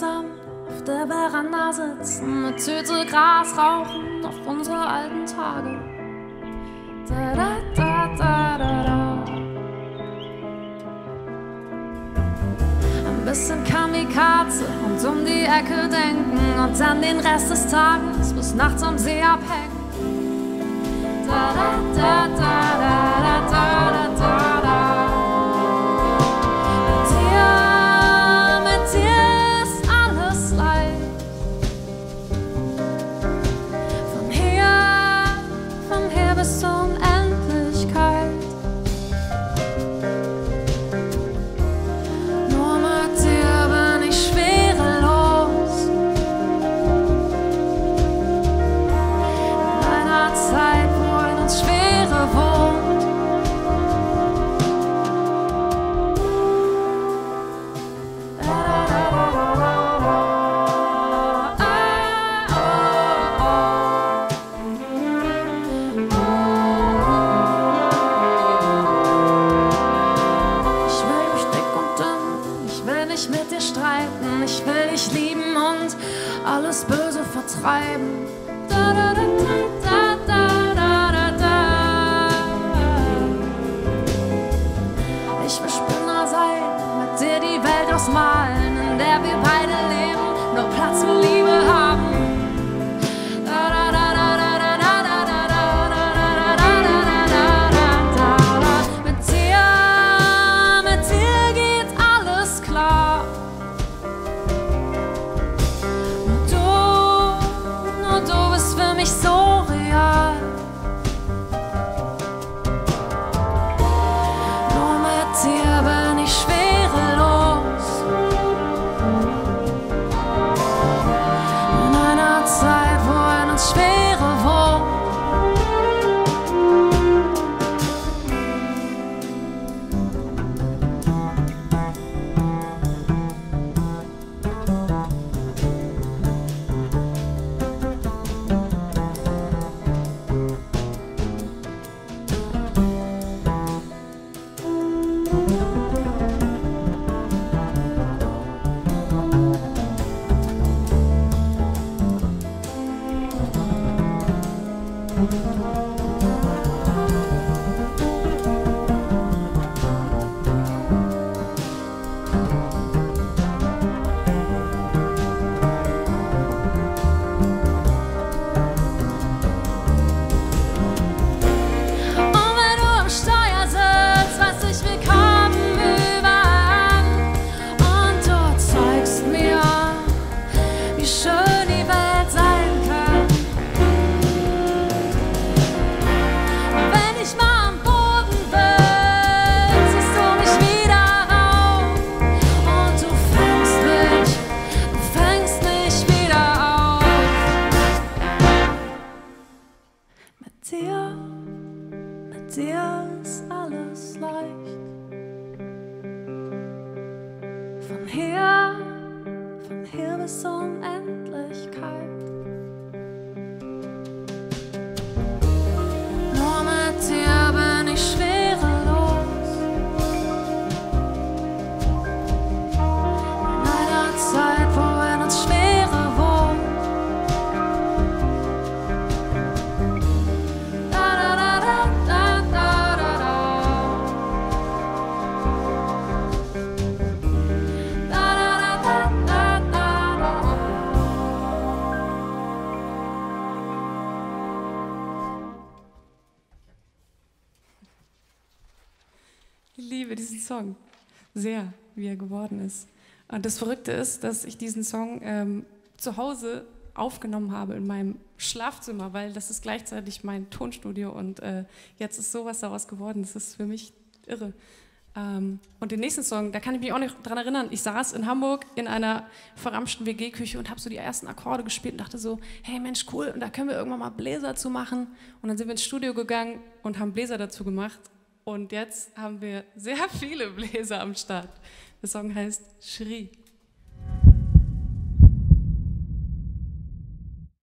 der Veranda sitzen, mit Tüte Gras rauchen, auf unsere alten Tage. Da, da, da, da, da, da. Ein bisschen Kamikaze und um die Ecke denken und dann den Rest des Tages bis nachts am See abhängen. Da, da, da, da, da, da. Ich will Spinner sein, mit dir die Welt ausmalen, in der wir beide leben, nur Platz für Liebe Mit dir. Mit dir ist alles leicht. Von hier, von hier bis zur Unendlichkeit. Ich liebe diesen Song sehr, wie er geworden ist. Und das Verrückte ist, dass ich diesen Song ähm, zu Hause aufgenommen habe in meinem Schlafzimmer, weil das ist gleichzeitig mein Tonstudio und äh, jetzt ist sowas daraus geworden. Das ist für mich irre. Ähm, und den nächsten Song, da kann ich mich auch noch dran erinnern. Ich saß in Hamburg in einer verramschten WG-Küche und habe so die ersten Akkorde gespielt und dachte so, hey Mensch, cool, und da können wir irgendwann mal Bläser zu machen. Und dann sind wir ins Studio gegangen und haben Bläser dazu gemacht. Und jetzt haben wir sehr viele Bläser am Start. Der Song heißt Schrie.